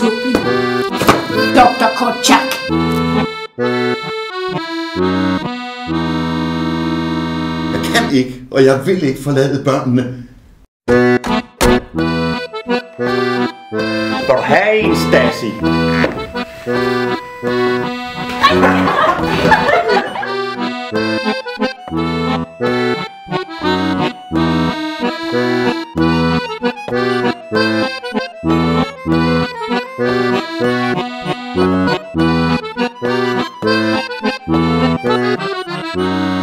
tåbelig. Dr. Korchak. Jeg kan ikke, og jeg vil ikke forlade børnene. Skal du have en, Stasi? Música